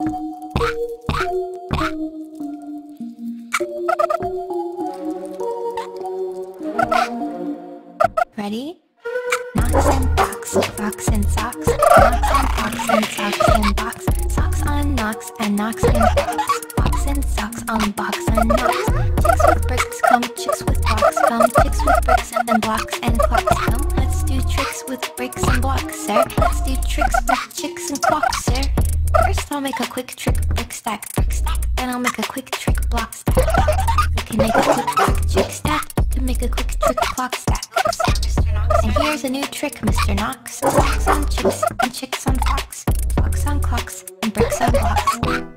Ready? Knocks and box, box and socks, knocks and box and socks and box, socks on knocks and knocks and box, box and socks on box and knocks. Chicks with bricks come, chicks with blocks come, chicks with bricks and then blocks and clocks come. Let's do tricks with bricks and blocks, sir. Let's do tricks with chicks and clocks, I'll make a quick trick brick stack, brick stack. Then I'll make a quick trick block stack. We can make a quick trick chick stack to make a quick trick clock stack. And here's a new trick, Mr. Knox. Socks on chicks and chicks on clocks. Clocks on clocks and bricks on blocks.